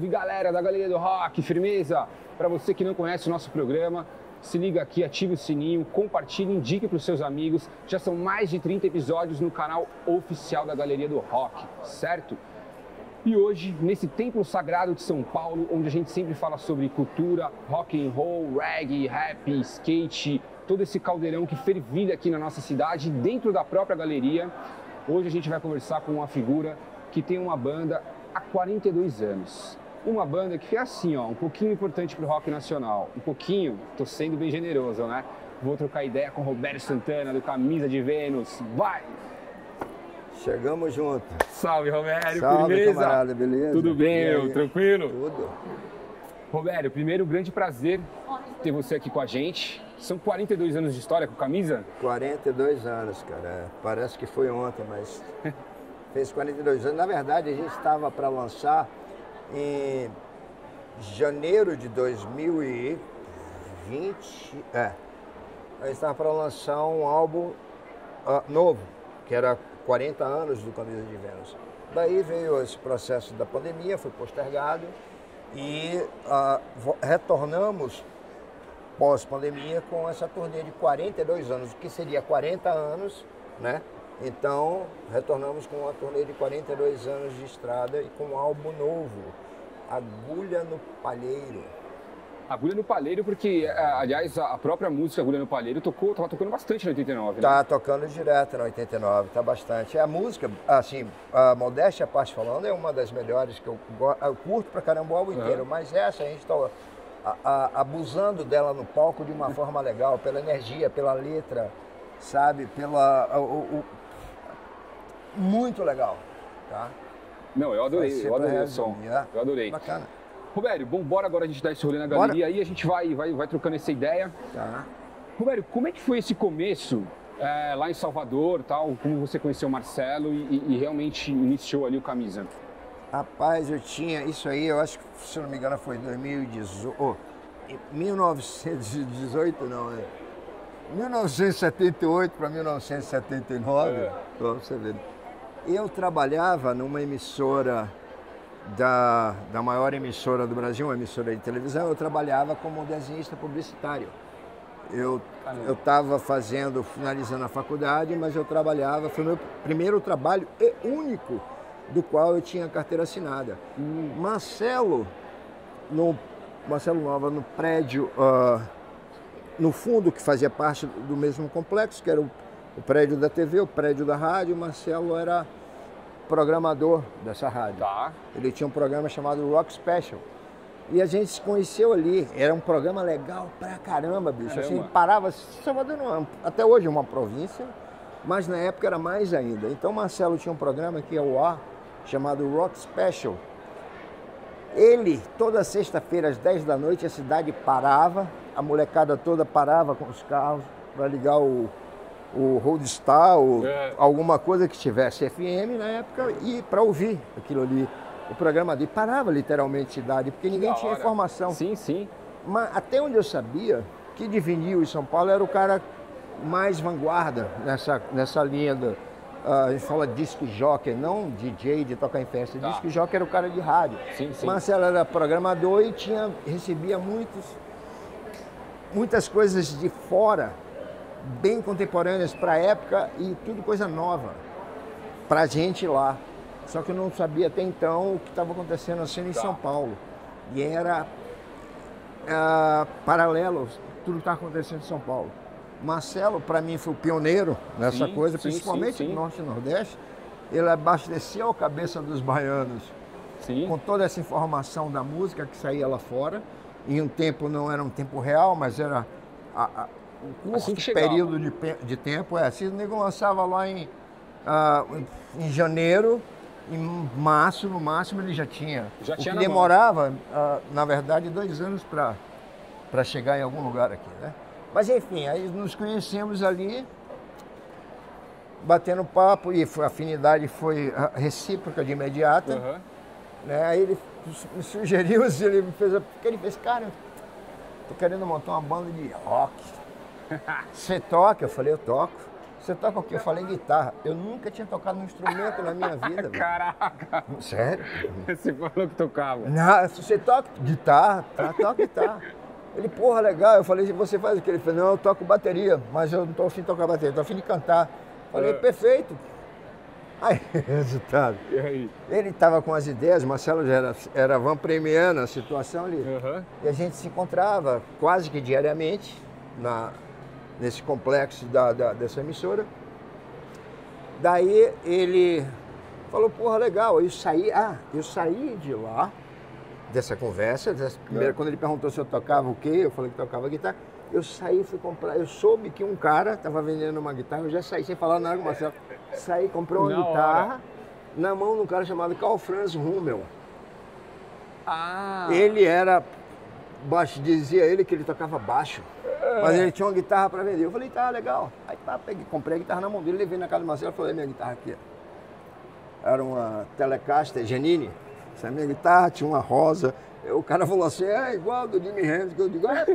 salve galera da Galeria do Rock, firmeza! Para você que não conhece o nosso programa, se liga aqui, ative o sininho, compartilhe, indique para os seus amigos. Já são mais de 30 episódios no canal oficial da Galeria do Rock, certo? E hoje, nesse templo sagrado de São Paulo, onde a gente sempre fala sobre cultura, rock and roll, reggae, rap, skate, todo esse caldeirão que fervilha aqui na nossa cidade, dentro da própria galeria, hoje a gente vai conversar com uma figura que tem uma banda há 42 anos. Uma banda que é assim, ó, um pouquinho importante para o rock nacional. Um pouquinho, tô sendo bem generoso, né? Vou trocar ideia com Roberto Santana, do Camisa de Vênus. Vai! Chegamos junto. Salve, Romério, Salve, firmeza? camarada, beleza? Tudo bem, E aí? Tranquilo? Tudo. Romério, primeiro, grande prazer ter você aqui com a gente. São 42 anos de história com Camisa? 42 anos, cara. Parece que foi ontem, mas fez 42 anos. Na verdade, a gente estava para lançar em janeiro de 2020. É. Gente estava para lançar um álbum ah, novo, que era 40 anos do Camisa de Vênus. Daí veio esse processo da pandemia, foi postergado e vo- retornamos pós-pandemia com essa turnê de 42 anos, o que seria 40 anos, né? Então, retornamos com uma turnê de 42 anos de estrada e com um álbum novo, Agulha no Palheiro. Agulha no Palheiro, porque, eh, aliás, a própria música Agulha no Palheiro tocou, tava tocando bastante em 89, né? Tá tocando direto na 89, tá bastante. A música, assim, a modéstia à parte falando, é uma das melhores que eu, eu curto pra caramba o álbum inteiro, mas essa a gente tá a- a- abusando dela no palco de uma forma legal, pela energia, pela letra, sabe, pela o- o- muito legal, tá? Não, eu adorei, eu adorei o som. é? Eu adorei. Bacana. Romério, bom, bora agora a gente dar esse rolê na galeria aí, a gente vai, vai, vai trocando essa ideia. Tá. Romério, como é que foi esse começo eh, lá em Salvador, tal? Como você conheceu o Marcelo e, e- realmente iniciou ali o Camisa? Rapaz, eu tinha isso aí, eu acho que, se eu não me engano, foi em 2018. oh, em 1918, não, é. 1978 para 1979, É. pra você ver. Eu trabalhava numa emissora da, da maior emissora do Brasil, uma emissora de televisão, eu trabalhava como desenhista publicitário. Eu estava fazendo, finalizando a faculdade, mas eu trabalhava, foi o meu primeiro trabalho e único do qual eu tinha carteira assinada. Marcelo, no, Marcelo Nova, no prédio, ah, no fundo, que fazia parte do mesmo complexo, que era o, o prédio da TV, o prédio da rádio, Marcelo era programador dessa rádio. Tá. Ele tinha um programa chamado Rock Special. E a gente se conheceu ali. Era um programa legal pra caramba, bicho. Assim, Caramba. parava. Salvador não é, até hoje é uma província, mas na época era mais ainda. Então Marcelo tinha um programa que é o ar, chamado Rock Special. Ele, toda sexta-feira às 10 da noite, a cidade parava, a molecada toda parava com os carros para ligar o, o Roadstar, ou É. alguma coisa que tivesse FM na época, e para ouvir aquilo ali. O programa dele parava literalmente a cidade, porque ninguém Da tinha informação. Sim, sim. Mas até onde eu sabia, que de vinil em São Paulo era o cara mais vanguarda nessa, nessa linha do. ah, a gente fala disc jockey, não DJ de tocar em festa. Tá. Disc jockey era o cara de rádio. Sim, sim. Marcelo era programador e tinha, recebia muitos, muitas coisas de fora, bem contemporâneas para a época e tudo coisa nova para a gente lá. Só que eu não sabia até então o que estava acontecendo assim em Tá. São Paulo. E era ah, paralelo tudo que está acontecendo em São Paulo. Marcelo, para mim, foi o pioneiro nessa Sim, coisa, sim, principalmente sim, no Norte e Nordeste. Ele abasteceu a cabeça dos baianos com toda essa informação da música que saía lá fora. Em um tempo não era um tempo real, mas era a, a, um curto Assim período de, de tempo. É, se o nego lançava lá em, ah, em janeiro, em março, no máximo, ele já tinha. Já o tinha que demorava, ah, na verdade, dois anos para chegar em algum lugar aqui. Né? Mas enfim, aí nos conhecemos ali, batendo papo, e a afinidade foi recíproca de imediato. Aham. Né? Aí ele me sugeriu, ele me fez, a- porque ele fez, cara, tô querendo montar uma banda de rock. Você toca? Eu falei, eu toco. Você toca o quê? Eu falei guitarra. Eu nunca tinha tocado um instrumento na minha vida. Caraca! Sério? Você falou que tocava. Não, você toca guitarra, tá, toca guitarra. Ele, porra, legal. Eu falei, você faz o quê? Ele falou, não, eu toco bateria, mas eu não tô afim de tocar bateria, tô afim de cantar. Falei, É. perfeito. Aí, resultado. E aí? Ele estava com as ideias, Marcelo já era, era van premiando a situação ali. Aham. E a gente se encontrava quase que diariamente na, nesse complexo da, da- dessa emissora. Daí ele falou, porra, legal. Eu saí, ah, eu saí de lá, dessa conversa, dessa primeira, quando ele perguntou se eu tocava o quê, eu falei que tocava guitarra. Eu saí, fui comprar, eu soube que um cara estava vendendo uma guitarra, eu já saí sem falar nada com o Marcelo. Saí, comprei uma Na guitarra hora. na mão de um cara chamado Carl Franz Hummel. Ah! Ele era baixo, dizia ele que ele tocava baixo, mas ele tinha uma guitarra para vender. Eu falei, tá, legal. Aí tá, peguei, comprei a guitarra na mão dele, levei na casa do Marcelo e falei, minha guitarra aqui. Era uma Telecaster Genini. Essa é minha guitarra, tinha uma rosa. O cara falou assim, é igual do Jimi Hendrix. Eu digo, é,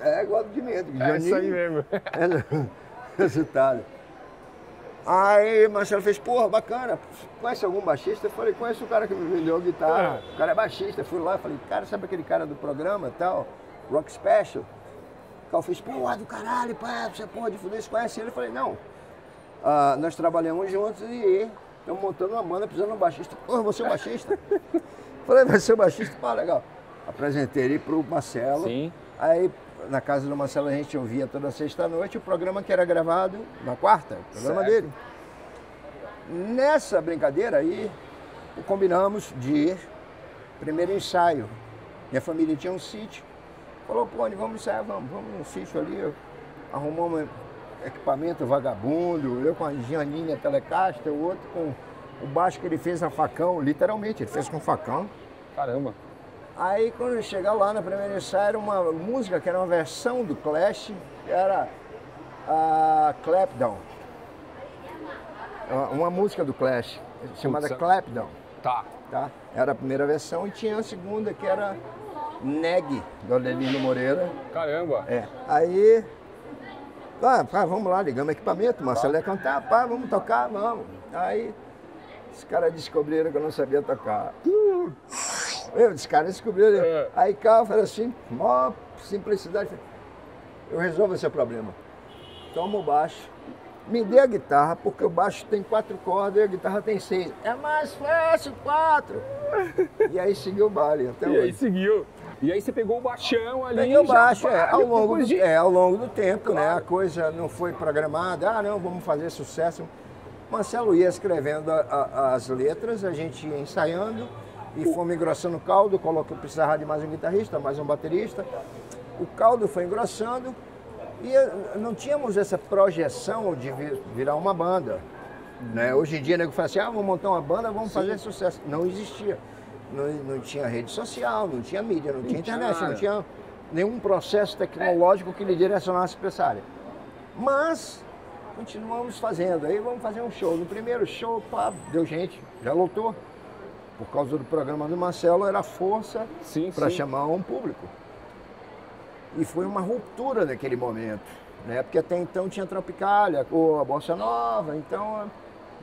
é igual do Jimi Hendrix. É isso aí Janine. mesmo. É, resultado. Aí Marcelo fez, porra, bacana, conhece algum baixista? Eu falei, conheço o cara que me vendeu a guitarra, Ah. o cara é baixista. Fui lá, falei, cara, sabe aquele cara do programa e tal, Rock Special? Cara fez, porra, do caralho, pá, você é porra de fuder, você conhece ele? Eu falei, não, Ah, nós trabalhamos juntos e estamos montando uma banda, precisando de um baixista. Porra, você é um baixista? falei, vai ser o baixista? Pá, legal. Apresentei ele pro Marcelo. Sim. Aí, na casa do Marcelo, a gente ouvia toda sexta-noite o programa que era gravado na quarta, o programa Certo. dele. Nessa brincadeira aí, combinamos de ir, primeiro ensaio. Minha família tinha um sítio. Falou, pô, onde vamos ensaiar? Vamos, vamos num sítio ali. Arrumamos equipamento vagabundo, eu com a Giannini, a Telecaster, o outro com o baixo que ele fez a facão, literalmente, ele fez com facão. Caramba. Aí quando chegar lá na primeira ensaio era uma música que era uma versão do Clash, que era a Clapdown. Uma- Uma música do Clash, chamada Putz, Clapdown, Tá. tá? Era a primeira versão e tinha a segunda que era Neg, do Adelino Moreira. Caramba. É. Aí, pá, pá, vamos lá, ligamos o equipamento, Marcelo ia cantar, pá, vamos tocar, vamos. Aí, os caras descobriram que eu não sabia tocar. Eu, os caras descobriram. É. Aí, cara, falei assim, mó simplicidade. Eu resolvo esse problema. Toma o baixo. Me dê a guitarra, porque o baixo tem quatro cordas e a guitarra tem seis. É mais fácil, quatro. e aí seguiu o baile até E aí hoje. seguiu. E aí você pegou o baixão ali. Peguei o baixo, é, ao longo, do, de- é, ao longo do tempo, né? Claro. A coisa não foi programada, ah, não, vamos fazer sucesso. Marcelo ia escrevendo a- a- as letras, a gente ia ensaiando e fomos engrossando o caldo, colocou, precisava de mais um guitarrista, mais um baterista. O caldo foi engrossando e eh, não tínhamos essa projeção de vi- virar uma banda. Né? Hoje em dia, o nego fala assim, ah, vamos montar uma banda, vamos fazer sucesso. Não existia. Não, não tinha rede social, não tinha mídia, não, tinha tinha internet, não tinha nenhum processo tecnológico que lhe direcionasse para essa área. Mas continuamos fazendo. Aí vamos fazer um show. No primeiro show, pá, deu gente, já lotou. Por causa do programa do Marcelo, era força para chamar um público. E foi uma ruptura naquele momento, né? Porque até então tinha Tropicália, ou a Bossa Nova, então...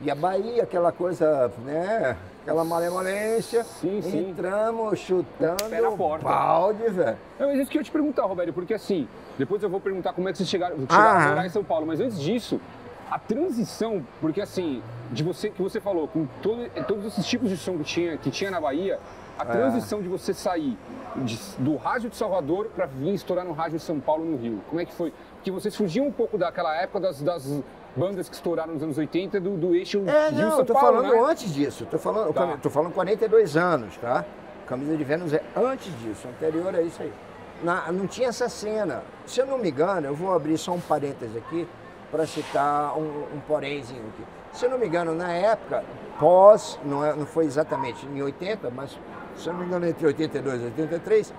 E a Bahia, aquela coisa, né? Aquela malemolência. Sim, sim. Entramos chutando Pé na porta. balde, velho. Não, mas isso que eu ia te perguntar, Roberto, porque assim, depois eu vou perguntar como é que vocês chegaram, chegaram a Ah. em São Paulo, mas antes disso, a transição, porque assim, de você que você falou, com todo- todos esses tipos de som que tinha, que tinha na Bahia, a transição de você sair de- do rádio de Salvador para vir estourar no rádio de São Paulo, no Rio, como é que foi? Porque você fugiu um pouco daquela época das, das bandas que estouraram nos anos 80, do, do eixo É, Rio-São não, eu tô Paulo, falando né? antes disso. Tô falando, Tá. tô falando 42 anos, tá? Camisa de Vênus é antes disso, anterior a isso aí. Na- não tinha essa cena. Se eu não me engano, eu vou abrir só um parêntese aqui para citar um, um porémzinho aqui. Se eu não me engano, na época, pós, não, é, não foi exatamente em 80, mas se eu não me engano, entre 82 e 83,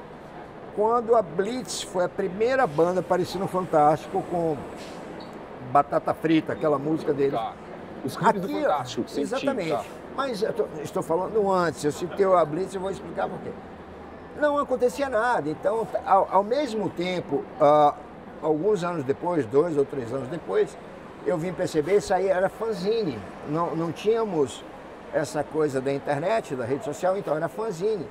quando a Blitz foi a primeira banda parecida no Fantástico com Batata Frita, aquela música deles. Tá. Os clipes do Aqui, Fantástico, exatamente. tá. Mas tô- estou falando antes, eu citei o Blitz e vou explicar por quê. Não acontecia nada. Então, ao, ao mesmo tempo, ah, alguns anos depois, dois ou três anos depois, eu vim perceber, isso aí era fanzine. Não, não tínhamos essa coisa da internet, da rede social, então era fanzine.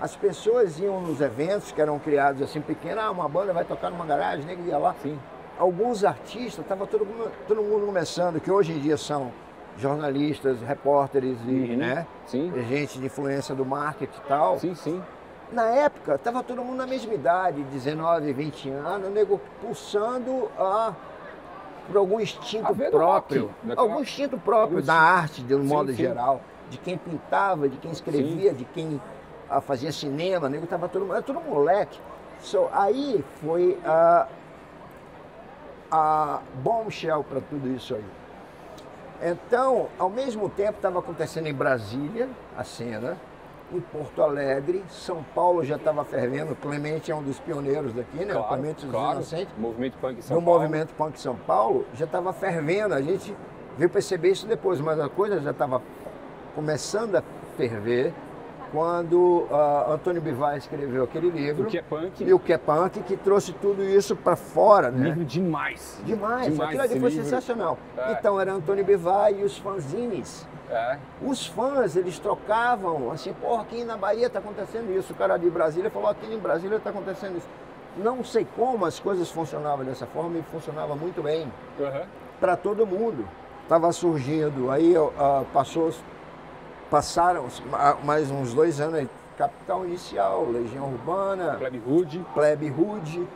As pessoas iam nos eventos que eram criados assim pequenos, ah, uma banda vai tocar numa garagem, nem ia lá. Sim. Alguns artistas, estava todo, mundo- todo mundo começando, que hoje em dia são jornalistas, repórteres e Uhum. né, Sim. gente de influência do marketing e tal. Sim, sim. Na época, estava todo mundo na mesma idade, 19, 20 anos, o nego pulsando a, por algum instinto A próprio. rock, daquela- Algum instinto próprio algum da arte, de um Sim, modo sim. geral. De quem pintava, de quem escrevia, de quem ah, fazia cinema, o nego estava todo, era todo moleque. So, aí foi a, a bombshell para tudo isso aí. Então, ao mesmo tempo, estava acontecendo em Brasília a cena, em Porto Alegre, São Paulo já estava fervendo. Clemente é um dos pioneiros daqui, né? o Claro, Clemente dos claro. Inocentes. Movimento Punk São No Paulo. movimento Punk São Paulo já estava fervendo. A gente veio perceber isso depois, mas a coisa já estava começando a ferver quando ah, Antônio Bivar escreveu aquele livro. O que é punk? E o que é punk, que trouxe tudo isso para fora, né? Livro demais. Demais, Demais aquilo ali foi livro. sensacional. É. Então era Antônio Bivar e os fanzines. É. Os fãs, eles trocavam, assim, porra, aqui na Bahia está acontecendo isso. O cara de Brasília falou, aqui em Brasília está acontecendo isso. Não sei como as coisas funcionavam dessa forma e funcionava muito bem Aham. para todo mundo. Estava surgindo, aí ah, passou, passaram mais uns dois anos, aí, Capital Inicial, Legião Urbana, Plebe Hood Plebe Hood,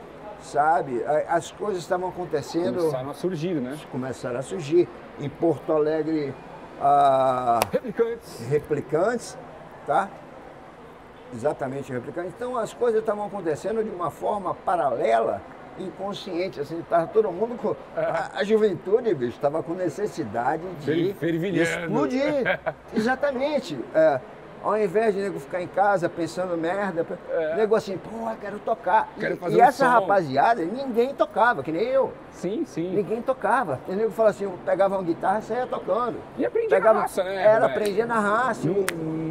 sabe? A- As coisas estavam acontecendo começaram a surgir, né? começaram a surgir. Em Porto Alegre, ah, Replicantes. replicantes, tá? Exatamente, replicantes. Então as coisas estavam acontecendo de uma forma paralela, inconsciente, assim, estava todo mundo com. A, a juventude, bicho, estava com necessidade de, explodir. Exatamente. É, ao invés de nego ficar em casa pensando merda, É. nego assim, pô, eu quero tocar. Quero e e um essa som. rapaziada, ninguém tocava, que nem eu. Sim, sim. Ninguém tocava. O nego falava assim, eu pegava uma guitarra e saía tocando. E aprendia na raça, né, Era, aprendia na raça. Não-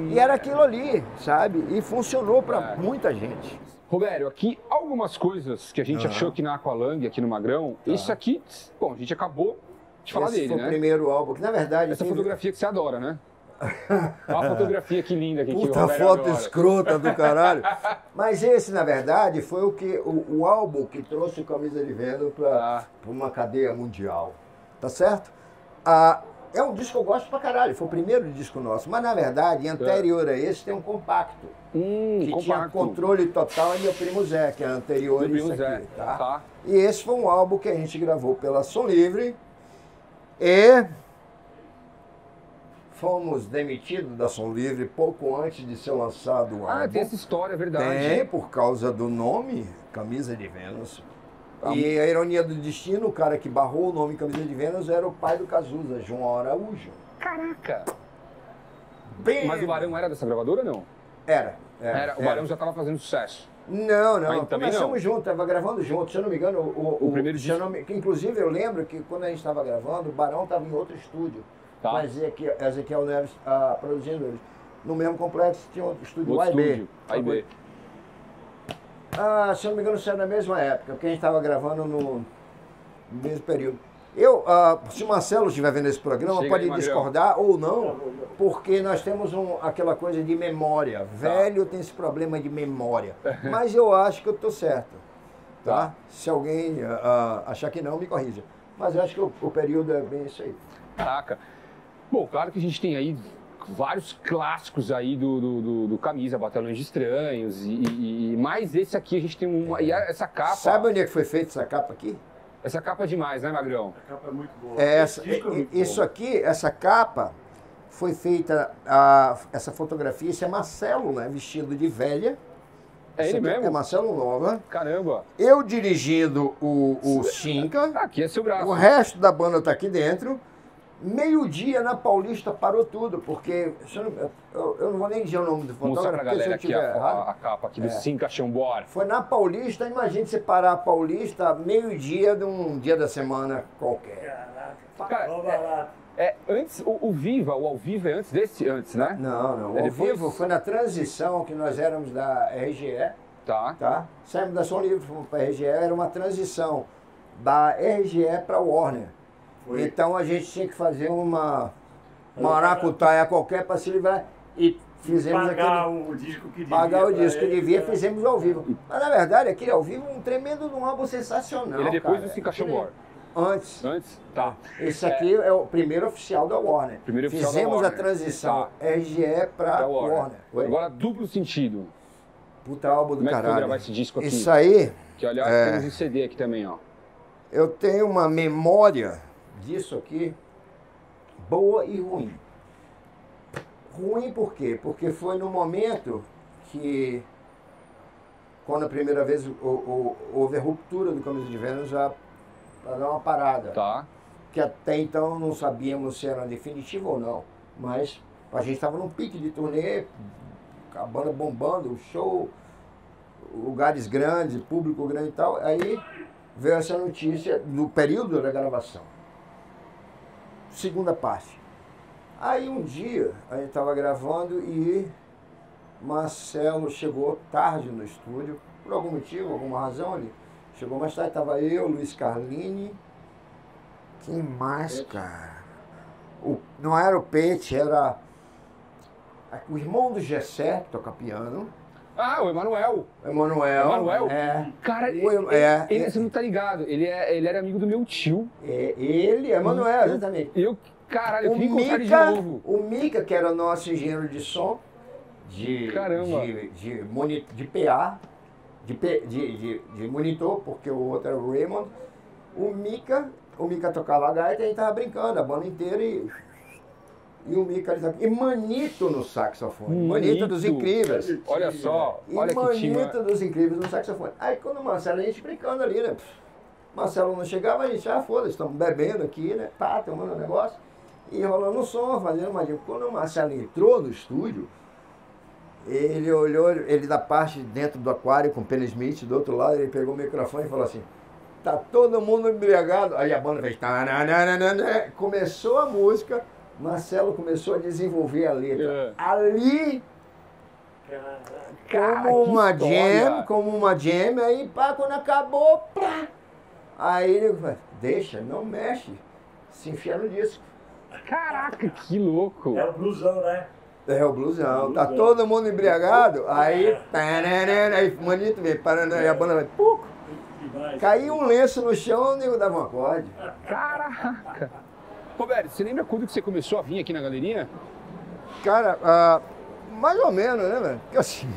E, e era aquilo ali, sabe? E funcionou para É. muita gente. Robério, aqui algumas coisas que a gente Aham. achou aqui na Aqualang, aqui no Magrão. Isso aqui, bom, a gente acabou de falar Tá. Esse dele, foi né? o primeiro álbum, que na verdade... Essa fotografia que você adora, né? Olha a fotografia que linda aqui que o Puta Robério foto adora. escrota do caralho. Mas esse, na verdade, foi o, que, o, o álbum que trouxe o Camisa de Vênus para Ah. uma cadeia mundial. Tá certo? Ah, é um disco que eu gosto pra caralho. Foi o primeiro disco nosso. Mas, na verdade, anterior a esse, tem um compacto. Hum, que tinha compacto. controle total é meu primo Zé, que é anterior a isso Primo Zé, aqui, tá? tá. E esse foi um álbum que a gente gravou pela Som Livre e fomos demitidos da Som Livre pouco antes de ser lançado o Ah, álbum. tem essa história, é verdade. Tem, por causa do nome Camisa de Vênus. E a ironia do destino, o cara que barrou o nome Camisa de Vênus era o pai do Cazuza, João Araújo. Caraca! Bem... Mas o Barão era dessa gravadora ou não? Era. Era, Era, o Barão já estava fazendo sucesso. Não, não. Mas também Começamos não. junto, estava gravando junto. Se eu não me engano, o, O primeiro se eu disco. não Inclusive, eu lembro que quando a gente estava gravando, o Barão estava em outro estúdio. Tá. Com Ezequiel, Ezequiel Neves ah, produzindo ele. No mesmo complexo tinha outro estúdio, Outro o AIB. estúdio. Ah, se eu não me engano, isso era na mesma época, porque a gente estava gravando no, no mesmo período. Eu, ah, se o Marcelo estiver vendo esse programa, Chega pode aí, discordar ou não, porque nós temos um- aquela coisa de memória. Tá. Velho tem esse problema de memória. Mas eu acho que eu estou certo. Tá? Tá. Se alguém ah, ah, achar que não, me corrija. Mas eu acho que o, o período é bem isso aí. Caraca. Bom, claro que a gente tem aí vários clássicos aí do, do, do- do Camisa, Batalhões de Estranhos, e, e- e mais esse aqui a gente tem uma. E essa capa. Sabe onde é que foi feita essa capa aqui? Essa capa é demais, né, Magrão? A capa é muito boa. É essa, Esse é muito isso bom. aqui, essa capa, foi feita, a, essa fotografia, isso é Marcelo, né? Vestido de velha. É Isso ele mesmo? É Marcelo Nova. Caramba. Eu dirigindo o, o Chinca. Aqui é seu braço. O resto da banda tá aqui dentro. Meio-dia na Paulista parou tudo, porque. eu, não, eu- eu não vou nem dizer o nome do fotógrafo, pra porque se galera eu aqui tiver a, errado. a, a capa aqui do É. Cinca Chambor. Foi na Paulista, imagine você parar a Paulista meio-dia de um dia da semana qualquer. Caraca, Cara, barato. É, antes, o, o Viva, o ao vivo é antes desse, antes, né? Não, não. É Ao depois? vivo foi na transição que nós éramos da RGE, Tá. tá? Saímos da Som Livre, fomos para a RGE, era uma transição da RGE para Warner. Foi. Então a gente tinha que fazer uma maracutaia qualquer para se livrar e fizemos Pagar aquele, o disco que devia. pagar o pra disco que ele, devia, né? fizemos ao vivo. Mas na verdade aquele ao vivo é um tremendo de um álbum sensacional. Ele é depois cara. do Aquele- War. Antes. Antes? Tá. Esse aqui é, o primeiro oficial da Warner. Primeiro oficial da Fizemos a Warner. transição RGE para Da Warner. Warner. Agora, duplo sentido. Puta álbum do Como é que foi caralho. gravar esse disco aqui? Isso aí, Que, aliás, É. temos em CD aqui também, ó. eu tenho uma memória disso aqui boa e ruim. Ruim por quê? Porque foi no momento que, quando a primeira vez o- o- houve a ruptura do Camisa de Vênus, já para dar uma parada. Tá. que até então não sabíamos se era definitivo ou não. Mas a gente estava num pique de turnê, a banda bombando, o show, lugares grandes, público grande e tal. Aí veio essa notícia no período da gravação. Segunda parte. Aí um dia a gente estava gravando e Marcelo chegou tarde no estúdio, por algum motivo, alguma razão ele chegou mais tarde, estava eu, Luiz Carlini, quem mais, cara? O, não era o Pete, era o irmão do Gessé, que toca piano, Ah, o Emanuel. Emanuel. Emanuel? É, Cara, O ele, é, ele- é. você não tá ligado. Ele, é, ele era amigo do meu tio. é ele, Emanuel, exatamente. Eu, caralho, eu O ele de novo. o Mika, que era o nosso engenheiro de som, de, Caramba. de, de, de PA, de, de, de, de monitor, porque o outro era o Raymond. O Mika, o Mika tocava a gaita e a gente tava brincando, a banda inteira e. E o tocava- E Manito no saxofone. Manito, dos Manito. Incríveis. Olha só, E olha que time. Manito dos Incríveis no saxofone. Aí quando o Marcelo, a gente brincando ali, né? Marcelo não chegava, a gente, ah, foda-se, estamos bebendo aqui, né? Pá, tomando um negócio. E rolando um som, fazendo uma. Quando o Marcelo entrou no estúdio, ele olhou, ele da parte de dentro do aquário com o Penny Smith, do outro lado, ele pegou o microfone e falou assim, tá todo mundo embriagado. Aí a banda fez, começou a música, Marcelo começou a desenvolver a letra. É. Ali Caraca. Cara, como uma história. jam, como uma jam, aí pá, quando acabou, pá. Aí ele falou, deixa, não mexe, se enfia no disco. Caraca, que louco. É o blusão, né? É o blusão, tá Blusão. todo mundo embriagado, aí, tararara, aí manito vem, parando, aí a banda vai, puc, Demais. caiu um lenço no chão, o nego dava um acorde. Caraca. Roberto, você lembra quando que você começou a vir aqui na galeria? Cara, ah, mais ou menos, né, velho? Porque assim,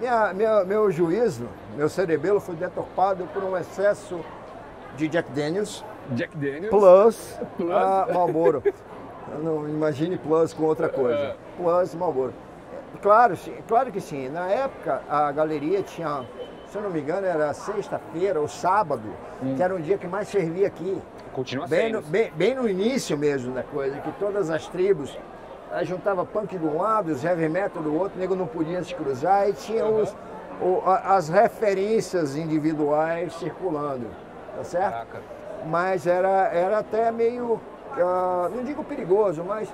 minha, minha- meu juízo, meu cerebelo foi deturpado por um excesso de Jack Daniels, Jack Daniels. Plus, Plus. ah, Marlboro. Não imagine Plus com outra coisa. É. Plus Marlboro. Claro, sim, claro que sim. Na época, a galeria tinha, se eu não me engano, era sexta-feira ou sábado, que era um dia que mais servia aqui. Continua Bem sendo. no, bem, bem no início mesmo da coisa, que todas as tribos aí juntava punk de um lado, os heavy metal do outro, o nego não podia se cruzar e tinha os, o- a- as referências individuais circulando, tá certo? Caraca. mas era, era até meio, ah, não digo perigoso, mas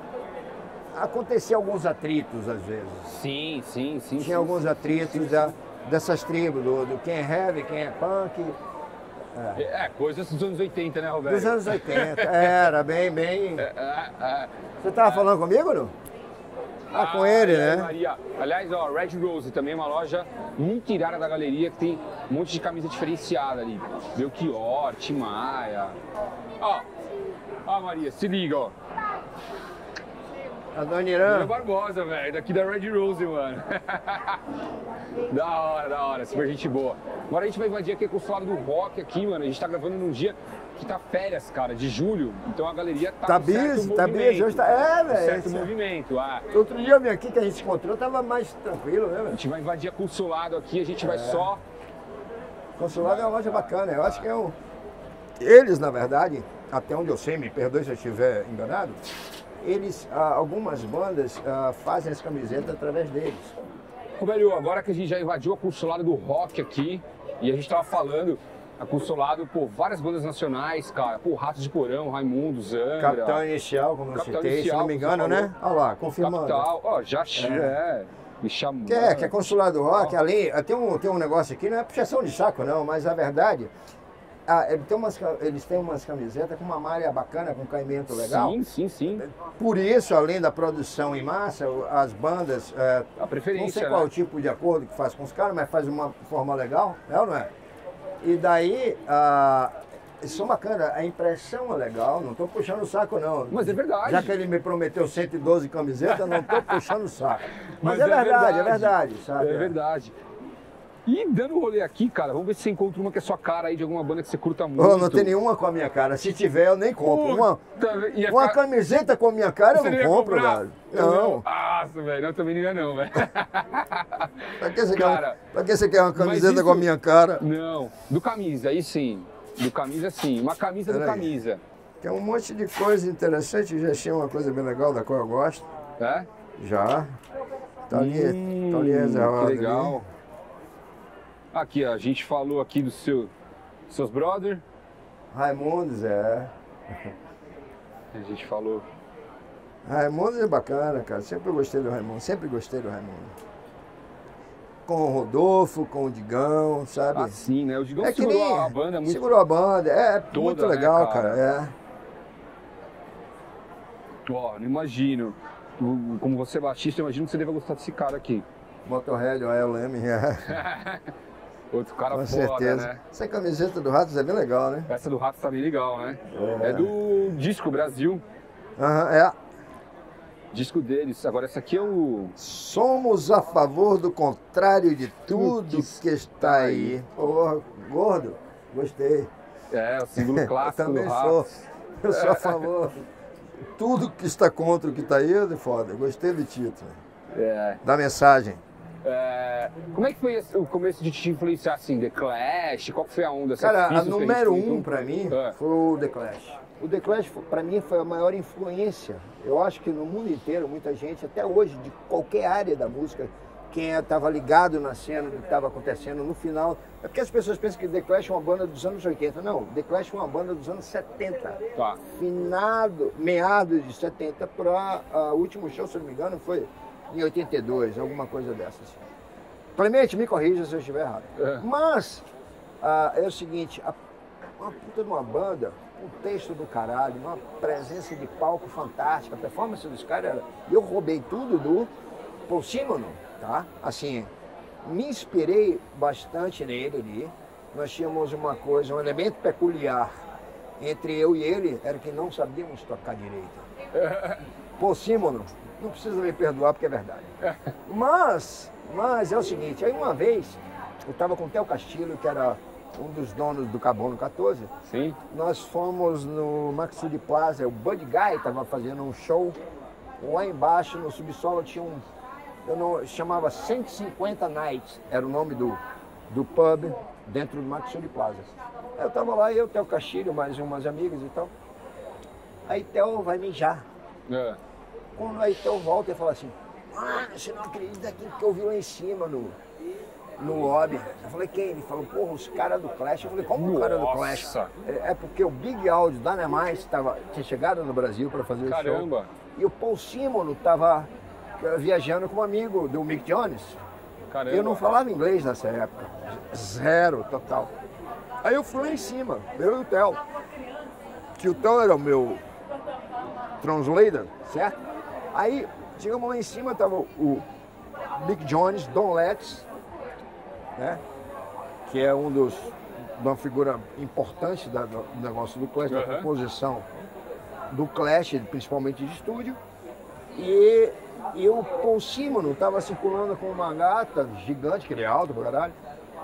acontecia alguns atritos às vezes. Sim, sim, sim. Tinha sim. alguns atritos da- dessas tribos, do, do quem é heavy, quem é punk, É, coisas dos anos 80, né, Roberto? dos anos 80. Era bem, bem. É, é. Você estava falando comigo, não? Ah, com ele, é, né? Maria. Aliás, ó, Red Rose também é uma loja muito irada da galeria que tem um monte de camisa diferenciada ali. Belchior, Tim Maia. Ó, ó, Maria, se liga, ó. A Dona Irã. Barbosa, velho, daqui da Red Rose, mano. da hora, da hora, super gente boa. Agora a gente vai invadir aqui com o lado do rock aqui, mano. A gente tá gravando num dia que tá férias, cara, de julho. Então a galeria tá, Tá busy, tá busy. Hoje tá... É, velho. certo esse- movimento, ah. Outro dia eu vim aqui que a gente se encontrou, tava mais tranquilo, né, A velho? gente vai invadir a consulado aqui, a gente vai só. Consulado é uma loja bacana. Eu acho que é um. Eles, na verdade, até onde eu sei, me perdoe se eu estiver enganado, eles, ah, algumas bandas ah, fazem as camisetas através deles. Velho, agora que a gente já invadiu a consulado do rock aqui, e a gente tava falando, a consulado, pô, várias bandas nacionais, cara. Pô, Ratos de Porão, Raimundo, Zandra. Capital Inicial, como eu Capital citei, se Inicial, não me engano, né? Olha lá, confirmando. Capital, ó, já é. Me chamou. Que é, que é consulado rock, além, tem um, tem um negócio aqui, não é puxação de saco não, mas a verdade ah, ele tem umas eles têm umas camisetas com uma malha bacana, com caimento legal. Sim, sim, sim. Por isso, além da produção em massa, as bandas, é, A não preferência, sei qual né? tipo de acordo que faz com os caras, mas faz uma forma legal, é ou não é? E daí, ah, são bacanas, a impressão é legal, não estou puxando o saco não. Mas é verdade. Já que ele me prometeu 112 camisetas, não estou puxando o saco. Mas, Mas é, é verdade, é verdade. verdade, sabe? É verdade. E dando um rolê aqui, cara, vamos ver se você encontra uma que é sua cara aí de alguma banda que você curta muito. Oh, não tem nenhuma com a minha cara. Se tiver, eu nem compro. Uma, ia uma camiseta com a minha cara, eu não compro, comprar? velho. Não. Nossa, velho, não, também não ia não, velho. Pra que você, Cara, quer, pra que você quer uma camiseta isso- com a minha cara? Não, do camisa, aí sim. Do camisa sim, uma camisa do Peraí. camisa. Tem um monte de coisa interessante. Já achei uma coisa bem legal da qual eu gosto. É? Já. Tá ali, Hum, tá ali reservado. Que ali. Aqui, ó, a gente falou aqui dos seu, seus brother. Raimundos, é. A gente falou. Raimundos é bacana, cara. Sempre gostei do Raimundo. Sempre gostei do Raimundo. Com o Rodolfo, com o Digão, sabe? Assim, né? O Digão É segurou nem- a banda muito. Segurou a banda. É, Toda, muito né, legal, cara? cara. É. Ó, não imagino. Como você é baixista, eu imagino que você deva gostar desse cara aqui. Motorhead, o ALM, é. Outro cara com foda, certeza. né? Essa camiseta do Ratos é bem legal, né? Essa do Rato tá bem legal, né? É. É do disco Brasil. Aham, é. Disco deles. Agora, essa aqui é o. Somos a favor do contrário de tudo que que está aí. Porra, gordo, gostei. É, o símbolo Eu clássico do também Rato. sou. Eu sou a favor. Tudo que está contra o que está aí é de foda. Gostei do título. É. Da mensagem. É, Como é que foi esse- o começo de te influenciar assim? The Clash? Qual foi a onda? Cara, a número um pra mim É. foi o The Clash. O The Clash, pra mim, foi a maior influência. Eu acho que no mundo inteiro, muita gente, até hoje, de qualquer área da música, quem estava ligado na cena do que estava acontecendo no final. É porque as pessoas pensam que The Clash é uma banda dos anos 80. Não, The Clash é uma banda dos anos 70. Tá. Finado, meados de 70 para o último show, se eu não me engano, foi em 82, alguma coisa dessas. Clemente, me corrija se eu estiver errado. É. Mas ah, é o seguinte, a, uma puta de uma banda, um texto do caralho, uma presença de palco fantástica, a performance dos caras era. Eu roubei tudo do Paul Simon, tá? Assim, me inspirei bastante nele ali. Nós tínhamos uma coisa, um elemento peculiar entre eu e ele, era que não sabíamos tocar direito. Paul Simon, não precisa me perdoar porque é verdade. Mas, mas é o seguinte, aí uma vez, eu estava com o Theo Castilho, que era um dos donos do Carbono 14, Sim? nós fomos no Maxud Plaza, o Bud Guy estava fazendo um show, lá embaixo no subsolo tinha um, eu não, chamava 150 Nights, era o nome do, do pub dentro do Maxud Plaza. Eu estava lá, eu, Theo Castilho, mais umas amigas e tal. Aí Theo vai mijar. É. Quando aí Theo volta e fala assim, mano, você não acredita aqui que eu vi lá em cima no, no lobby. Eu falei, quem? Ele falou, porra, os caras do Clash. Eu falei, como o cara do Clash? Nossa. É, é porque o Big Audio Dynamite tava, tinha chegado no Brasil para fazer o show. Caramba. E o Paul Simon estava viajando com um amigo do Mick Jones. Caramba. Eu não falava inglês nessa época. Zero, total. Aí eu fui lá em cima, eu e o Theo. Que o Theo era o meu translator, certo? Aí chegamos lá em cima, tava o Mick Jones, Don Letts, né? Que é um dos uma figura importante da- do negócio do Clash, da Aham. composição do Clash, principalmente de estúdio. E, e o Paul Simon estava circulando com uma gata gigante, que ele é alto pra caralho,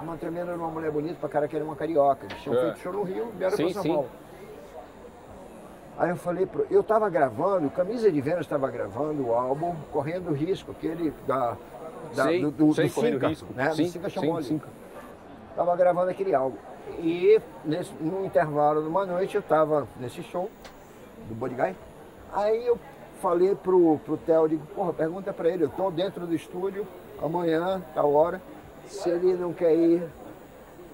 uma tremenda uma mulher bonita pra cara que era uma carioca. Eles tinham É. feito show no Rio, vieram Sim, pra São sim. Paulo. Aí eu falei, pro, eu estava gravando, Camisa de Vênus estava gravando o álbum Correndo Risco, aquele da, da- sei, do, do, sei, do correndo risco. né? Sim, do Finca sim, Chamoli. sim. Tava gravando aquele álbum. E nesse, no intervalo de uma noite eu tava nesse show do Body Guy. Aí eu falei pro, pro Theo, digo, porra, pergunta pra ele, eu tô dentro do estúdio, amanhã, tal hora, se ele não quer ir.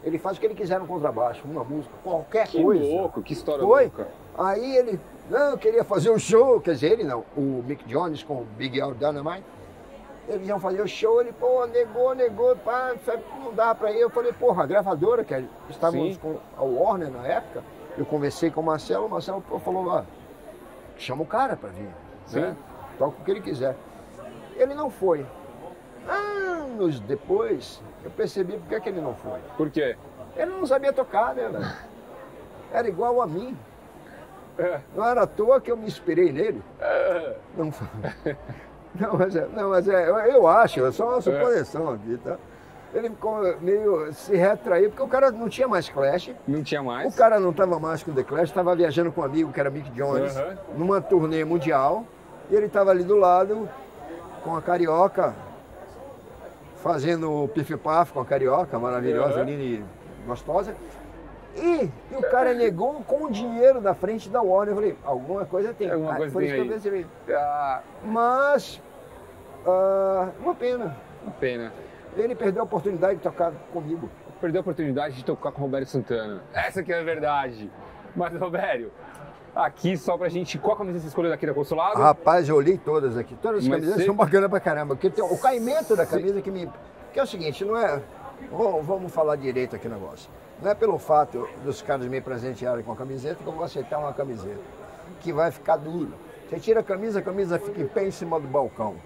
Ele faz o que ele quiser no contrabaixo, uma música, qualquer Que coisa. louco, que história Foi. louca. Aí ele, não, eu queria fazer um show, quer dizer, ele não, o Mick Jones com o Big Al Dynamite. Eles iam fazer o show, ele, pô, negou, negou, pá, não dá pra ir. Eu falei, porra, a gravadora, que estávamos Sim. com a Warner na época, eu conversei com o Marcelo, o Marcelo pô, falou, ó, chama o cara pra vir. Sim. Né? Toca o que ele quiser. Ele não foi. Anos depois, eu percebi por que, que ele não foi. Por quê? Ele não sabia tocar, né, velho? Era igual a mim. É. Não era à toa que eu me inspirei nele. Não, não, mas, é, não, mas é, eu, eu acho, é só uma suposição aqui, tá? Ele ficou meio se retraiu, porque o cara não tinha mais Clash. Não tinha mais. O cara não estava mais com o The Clash, estava viajando com um amigo que era Mick Jones, Aham. numa turnê mundial. E ele estava ali do lado, com a carioca, fazendo o pif-paf com a carioca, maravilhosa, Aham. linda e gostosa. E, e o cara negou com o dinheiro da frente da Warner. Eu falei, alguma coisa tem. Alguma Ah, coisa Por tem isso que eu aí. percebi. Ah, Mas, ah, uma pena. uma pena. Ele perdeu a oportunidade de tocar comigo. Perdeu a oportunidade de tocar com o Roberto Santana. Essa que é a verdade. Mas, Roberto, aqui só pra gente. Qual camisa você escolheu daqui da Consulado? Rapaz, eu olhei todas aqui. Todas as Mas camisas você- são bacanas pra caramba. Porque tem o caimento da camisa que me. Que é o seguinte, não é. Vamos, vamos falar direito aqui o negócio. Não é pelo fato dos caras me presentearem com a camiseta que eu vou aceitar uma camiseta. Que vai ficar duro. Você tira a camisa, a camisa fica em pé em cima do balcão.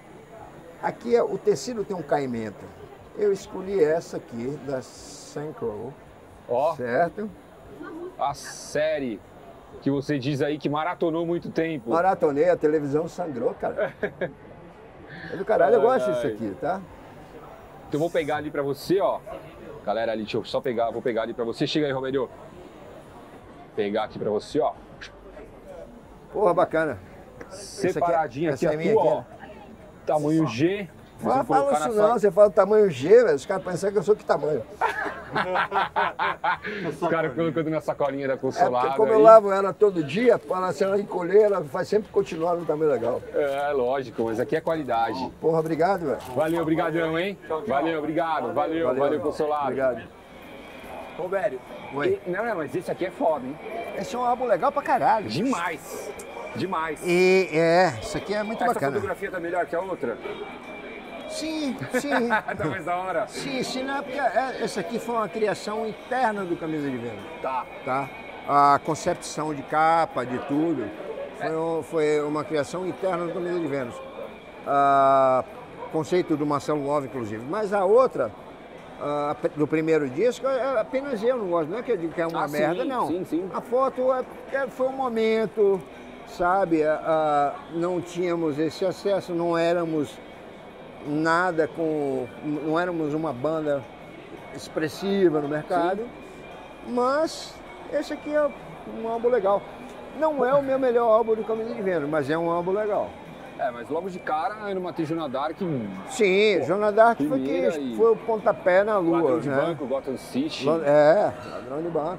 Aqui é- o tecido tem um caimento. Eu escolhi essa aqui, da Sankro, Ó, certo? a série que você diz aí que maratonou muito tempo. Maratonei, a televisão sangrou, cara. É do caralho, eu gosto disso aqui, tá? Então eu vou pegar ali pra você, ó. Galera, ali, deixa eu só pegar, vou pegar ali pra você. Chega aí, Roberto. Pegar aqui pra você, ó. Porra, bacana. Separadinha essa aqui, é a tua, aqui, ó. Tamanho G. Nós Fala, isso não, você fala tamanho G, velho. Os caras pensam que eu sou que tamanho. Os caras colocando na sacolinha da É consolada. porque como eu aí. lavo ela todo dia, para se ela encolher, ela vai sempre continuar no tamanho legal. É, lógico, mas aqui é qualidade. Porra, obrigado, velho. Valeu, obrigadão, hein? Valeu, obrigado. Valeu, valeu, consolado. Obrigado. Roberto. Oi. e- Não, não, mas esse aqui é foda, hein? Esse é um álbum legal pra caralho. Demais. Demais. E é, isso aqui é muito Essa bacana. fotografia tá melhor que a outra? Sim, sim. tá mais da hora? sim, sim, não é porque é, essa aqui foi uma criação interna do Camisa de Vênus. Tá. tá? A concepção de capa, de tudo, foi, um- foi uma criação interna do Camisa de Vênus. Ah, conceito do Marcelo Love, inclusive. Mas a outra, ah, do primeiro disco, é apenas eu não gosto. Não é que eu digo que é uma Ah, sim, merda, não. sim, sim. A foto é, é- foi um momento, sabe? Ah, não tínhamos esse acesso, não éramos nada com. não éramos uma banda expressiva no mercado. Mas esse aqui é um álbum legal. Não é o meu melhor álbum do Caminho de Vênus, mas é um álbum legal. É, mas logo de cara, numa Tejuna Dark, Sim, Joana Dark foi, que foi o pontapé na lua. Ladrão de né? Banco, Gotham City. É, ladrão de banco.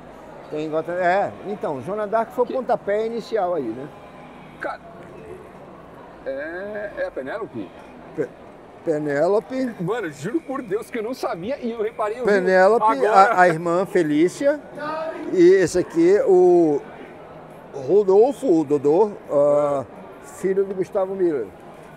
Tem Gotham- É, então, Joana Dark foi o pontapé inicial aí, né? Cara, é, é a Penélope? Pe- Penélope, Mano, juro por Deus que eu não sabia e eu reparei. eu Penélope, a, a irmã Felícia e esse aqui, o Rodolfo, o Dodô, ah, filho do Gustavo Miller.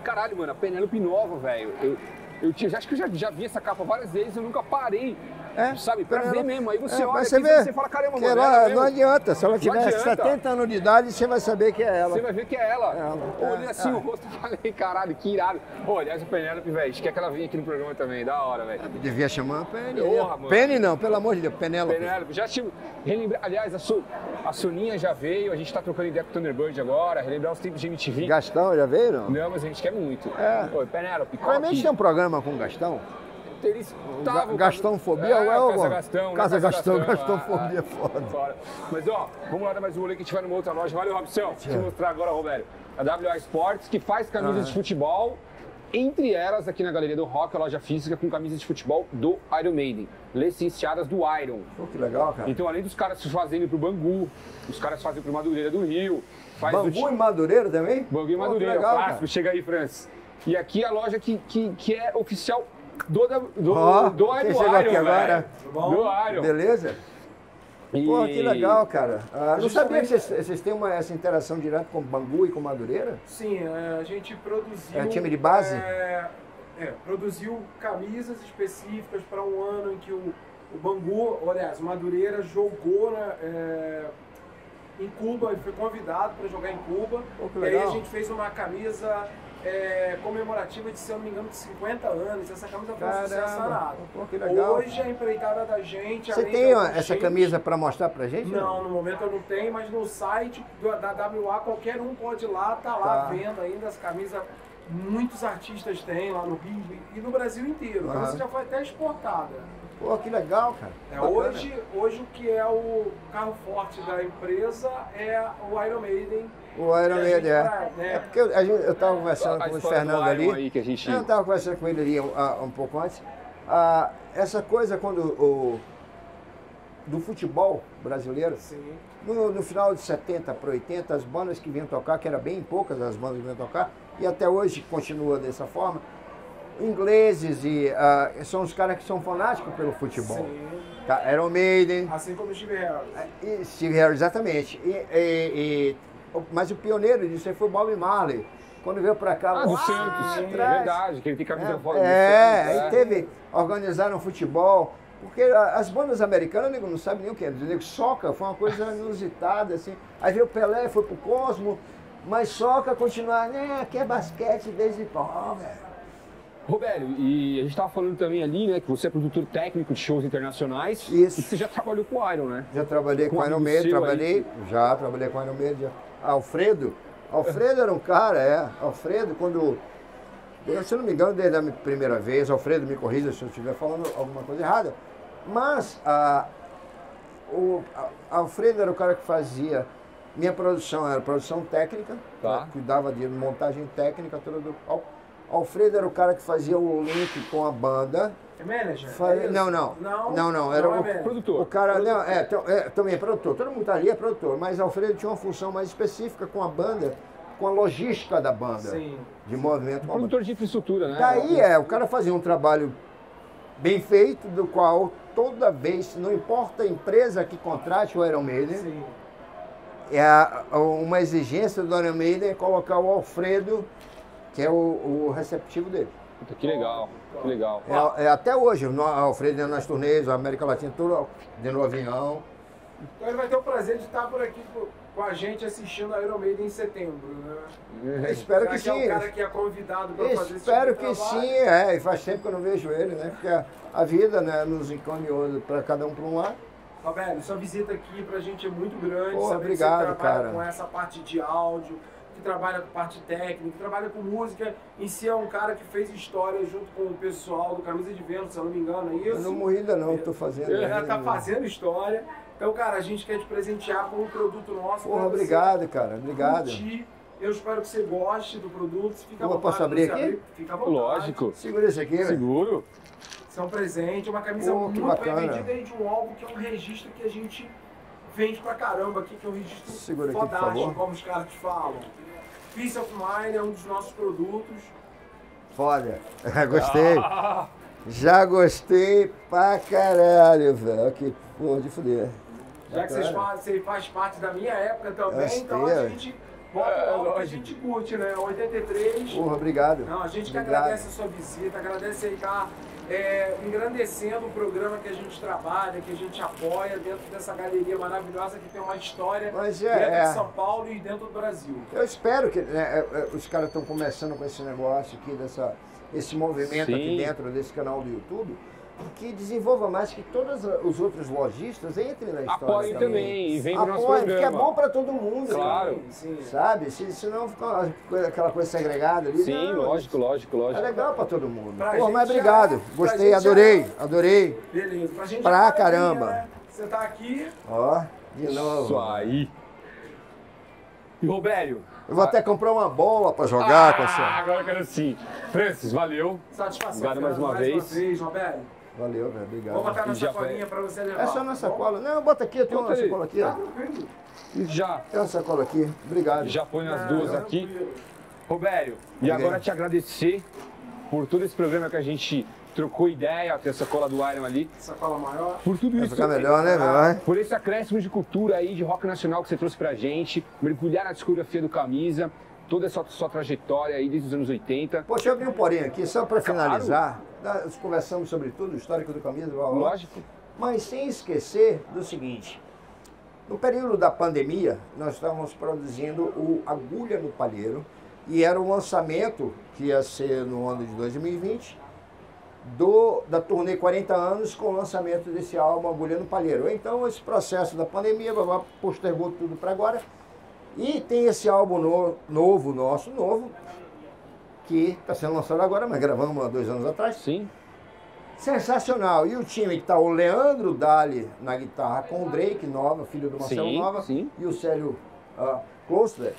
Caralho, mano, a Penélope nova, velho. Eu, eu tinha, acho que eu já, já vi essa capa várias vezes, eu nunca parei. É, sabe, pra Penélope. ver mesmo. Aí você É, olha aqui você vê você fala, caramba, mano. ela, ela não adianta, se ela tiver adianta. 70 anos de idade, você vai saber que é ela. Você vai ver que é ela. Ela, Olhei é, assim é. o rosto e falei, caralho, que irado. Pô, aliás, a Penélope, velho, acho que é que ela vinha aqui no programa também, da hora, velho. Devia chamar a mano. Penny não, pelo amor de Deus, Penélope. Penélope, já tive. Relembrar, aliás, a, Su, a Soninha já veio, a gente tá trocando ideia com o Thunderbird agora, relembrar os tempos de MTV. Gastão, já veio não? Não, mas a gente quer muito. É. Penélope, qual aqui? tem um programa com o Gastão. Eles Ga- tavam- Gastãofobia é, ou é Casa Gastão, né? Casa Gastão, ah, Gastãofobia é foda. Mas ó, vamos lá dar mais um rolê que a gente vai numa outra loja. Valeu, Robson. Deixa eu te mostrar agora, Roberto. A WA Sports, que faz camisas Ah. de futebol. Entre elas, aqui na Galeria do Rock, a loja física com camisas de futebol do Iron Maiden, licenciadas do Iron. Pô, que legal, cara. Então, além dos caras fazerem pro Bangu, os caras fazem pro Madureira do Rio, faz do Bangu e Madureira também? Bangu e Pô, Madureira, que legal, clássico. cara. Chega aí, Francis. E aqui é a loja que, que, que é oficial do, do, Ó, do, quem do chegou aqui agora? Do Iron. Beleza? E- Pô, que legal, cara. Ah, não sabia que vocês, vocês têm uma, essa interação direta com Bangu e com Madureira? Sim, é, a gente produziu. É time de base? é, É, produziu camisas específicas para um ano em que o, o Bangu, ou, aliás, o Madureira jogou na, é, em Cuba, ele foi convidado para jogar em Cuba. Pô, que e aí a gente fez uma camisa é, comemorativa de, se eu não me engano, de 50 anos. Essa camisa foi um sucesso Caramba, danado. pô, que legal. Hoje a empreitada da gente. Você tem essa times- camisa para mostrar pra gente? Não, no momento eu não tenho, mas no site da WA qualquer um pode ir lá, tá lá Tá. vendo ainda as camisas. Muitos artistas têm lá no Rio e no Brasil inteiro. A Aham. camisa já foi até exportada. Pô, que legal, cara. É, Bacana. hoje, hoje o que é o carro forte da empresa é o Iron Maiden. O Iron Maiden, é. pra- né? É porque eu, a gente- eu tava conversando A com o Fernando ali. aí que a gente- Eu estava conversando com ele ali ah, um pouco antes. Ah, essa coisa quando o do futebol brasileiro, Sim. no, no final de 70 para 80, as bandas que vinham tocar, que eram bem poucas as bandas que vinham tocar, e até hoje continua dessa forma, ingleses e ah, são os caras que são fanáticos pelo futebol. Sim. Tá? Iron Maiden, Assim como o Steve Harris. e Steve Harris, exatamente. E, e- e- mas o pioneiro disso aí foi o Bob Marley. Quando veio pra cá, Ah, lá Santos, sim, é atrás. verdade, que ele tem camisa fora do É, aí teve, organizaram futebol. Porque as bandas americanas, nego, não sabe nem o que é. Nego, soca foi uma coisa inusitada, assim. Aí veio o Pelé, foi pro Cosmo, mas soca continuar, né, aqui é basquete desde velho. Robério, e a gente tava falando também ali, né, que você é produtor técnico de shows internacionais. Isso. E você já trabalhou com o Iron, né? Já trabalhei Com com um Iron seu trabalhei, já trabalhei com Iron Maiden. já. Alfredo, Alfredo era um cara, é. Alfredo, quando, se eu não me engano, desde a minha primeira vez, Alfredo me corrija se eu estiver falando alguma coisa errada, mas a, o a- Alfredo era o cara que fazia, minha produção era produção técnica, Tá. né, cuidava de montagem técnica, toda do Alfredo era o cara que fazia o link com a banda, É manager? É não, não. Não, Não, não, era é o- manager. Produtor. o cara, não, é, to- é, também é produtor, todo mundo tá ali é produtor, mas Alfredo tinha uma função mais específica com a banda, com a logística da banda, Sim. de movimento com a banda. Produtor de infraestrutura, né? Daí é, o cara fazia um trabalho bem feito, do qual toda vez, não importa a empresa que contrate o Iron Maiden, Sim. é a- uma exigência do Iron Maiden é colocar o Alfredo, que é o, o receptivo dele. Puta, que legal, que legal. É, é até hoje, o Alfredo nas turnês, a América Latina, tudo dentro do avião. Então ele vai ter o prazer de estar por aqui co- com a gente assistindo a Iron Maiden em setembro, né? Espero Será que que é o sim. cara que é convidado para fazer esse Espero tipo que trabalho? sim, é. E faz tempo que eu não vejo ele, né? Porque a, a vida né, nos encaminhou para cada um para um lado. Roberto, sua visita aqui pra gente é muito grande. Pô, obrigado, cara. com essa parte de áudio, que trabalha com parte técnica, que trabalha com música. Em si é um cara que fez história junto com o pessoal do Camisa de Vento, se eu não me engano, é Eu isso? não morri ainda não, estou fazendo. Ele já ainda. tá fazendo história. Então, cara, a gente quer te presentear com um produto nosso. Porra, obrigado, cara. Obrigado. curtir. Eu espero que você goste do produto. Fica à Eu vontade posso abrir aqui? Fica à vontade. Lógico. Segura esse aqui. Seguro. Isso é um presente, uma camisa muito bem vendida aí de um álbum que é um registro que a gente vende pra caramba aqui, que é um registro Segura aqui, fodástico, como os caras te falam. Peace of Mind é um dos nossos produtos. Foda. gostei. Já gostei pra caralho, velho. Que porra de fuder. Já que vocês fazem, você faz parte da minha época também, então a gente bota É, o álbum que a gente curte, né? 83. Porra, obrigado. Não, a gente que Obrigado. agradece a sua visita, agradece aí estar é, engrandecendo o programa que a gente trabalha, que a gente apoia dentro dessa galeria maravilhosa que tem uma história Mas é, dentro é. de São Paulo e dentro do Brasil. Eu espero que né, é, é, os caras estão começando com esse negócio aqui, dessa, esse movimento Sim. aqui dentro desse canal do YouTube, que desenvolva mais, que todos os outros lojistas entrem na história. Apoiem também e venham no nosso Apoiem, porque é bom para todo mundo. Claro. Sim, sim. Sabe? Se, senão fica aquela coisa segregada ali. Sim, não, lógico, lógico, É lógico. legal para todo mundo. Pra Pô, mas já- obrigado. pra Gostei, gente já- adorei, adorei. Beleza. Pra gente Pra já caramba. né? Você tá aqui, Ó, de novo. Isso aí. E Robério? Eu vou até comprar uma bola para jogar com ah, essa. agora eu quero sim. Francis, valeu. satisfação. Obrigado mais Fernando, uma vez. uma vez, Roberto. Valeu, velho. Obrigado. Vou botar na já sacolinha pra você levar. É só na tá sacola. Não, bota aqui, eu tenho uma sacola aqui, ó. Tá. E Já, Tem uma sacola aqui. Obrigado. já põe as duas aqui. Robério, e agora te agradecer por todo esse programa que a gente trocou ideia, tem essa cola do Iron ali, Sacola maior. por tudo Vai isso. ficar melhor, né, meu? Vai? Por esse acréscimo de cultura aí, de rock nacional que você trouxe pra gente, mergulhar na discografia do Camisa. toda essa sua trajetória aí desde os anos 80. Poxa, eu abri um porém aqui, só para finalizar. Nós conversamos sobre tudo, o histórico do camisa, blá, blá. Lógico. mas sem esquecer do seguinte. No período da pandemia, nós estávamos produzindo o Agulha no Palheiro e era o lançamento, que ia ser no ano de 2020, do, da turnê 40 anos com o lançamento desse álbum Agulha no Palheiro. Então, esse processo da pandemia postergou tudo para agora. E tem esse álbum no- novo, nosso novo, que está sendo lançado agora, mas gravamos há dois anos atrás. Sim. Sensacional. E o time que está o Leandro Dali na guitarra com o Drake Nova, filho do Marcelo Sim, Nova, sim. e o Célio uh, Klostler.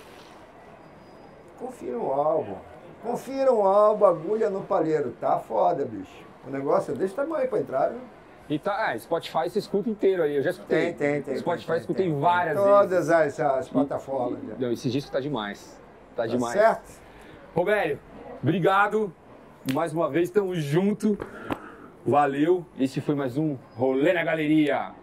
Confiram o álbum. Confiram o álbum Agulha no Palheiro. Tá foda, bicho. O negócio é desse tamanho para entrar, viu? E tá, é, Spotify você escuta inteiro aí, eu já escutei. Tem, tem, tem. Spotify tem, escutei tem, várias tem. vezes. Todas as, as plataformas. já. Não, esse disco tá demais. Tá, Tá demais. certo? Roberto, obrigado. Mais uma vez, tamo junto. Valeu. Esse foi mais um Rolê na Galeria.